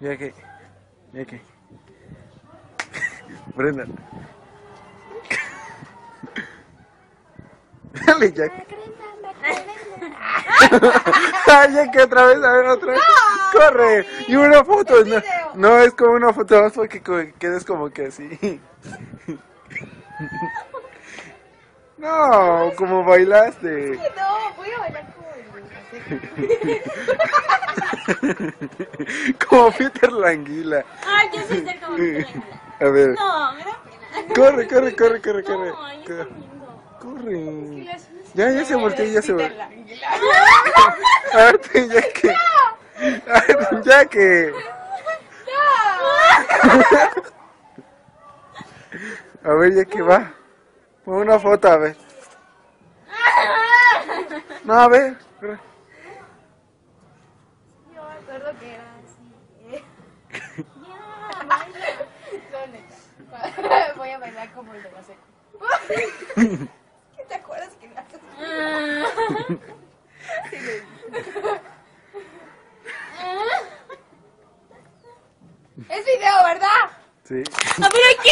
Ya que. Ya que. Brenda. Dale, Jack. Ya que otra vez, a ver, otra vez. Corre. Y una foto. No, no, es como una foto más porque quedes como que así. No, como bailaste. No, voy a bailar como el Como Peter Languila. Ay, yo soy ser como A ver. No, me da pena. Corre, corre, corre, corre, corre. Corre. Ya, ya se volteó, ya se volteó. A ver, ya que. A ver, ya que. A ver, ya que va. Pon una foto, a ver. No, a ver. Yo me acuerdo que era así. eh. Ya, baila. No, neta. Voy a bailar como el de la seco. ¿Qué te acuerdas que me haces? Es video, ¿verdad? Sí. A ver, aquí.